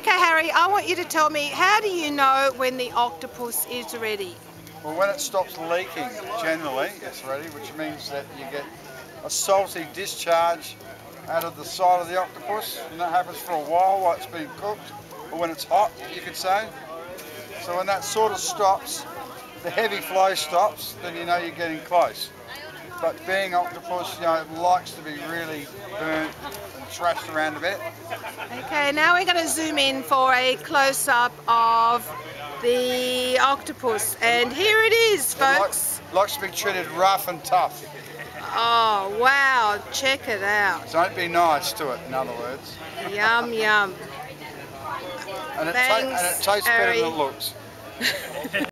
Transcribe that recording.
Okay, Harry, I want you to tell me, how do you know when the octopus is ready? Well, when it stops leaking, generally, it's ready, which means that you get a salty discharge out of the side of the octopus, and that happens for a while while it's being cooked, or when it's hot, you could say. So when that sort of stops, the heavy flow stops, then you know you're getting close. But being octopus, you know, it likes to be really burnt thrashed around a bit. Okay, now we're going to zoom in for a close-up of the octopus. And here it is, folks. It likes to be treated rough and tough. Oh, wow, check it out. Don't be nice to it, in other words. Yum, yum. And it, Thanks, and it tastes better than it looks.